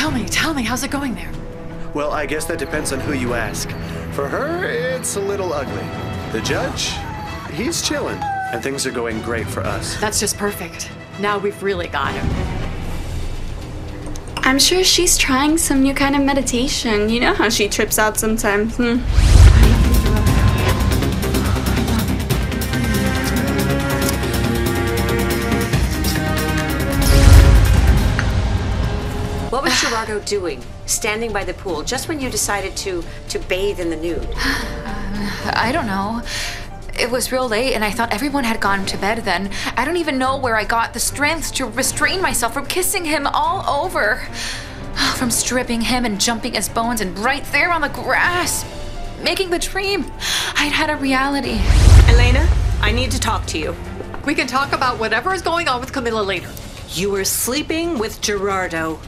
Tell me, tell me, how's it going there? Well, I guess that depends on who you ask. For her, it's a little ugly. The judge, he's chilling, and things are going great for us. That's just perfect. Now we've really got him. I'm sure she's trying some new kind of meditation. You know how she trips out sometimes. Hmm. What was Gerardo doing, standing by the pool, just when you decided to to bathe in the nude? I don't know. It was real late, and I thought everyone had gone to bed then. I don't even know where I got the strength to restrain myself from kissing him all over. From stripping him and jumping his bones, and right there on the grass, making the dream. I'd had a reality. Elena, I need to talk to you. We can talk about whatever is going on with Camilla later. You were sleeping with Gerardo.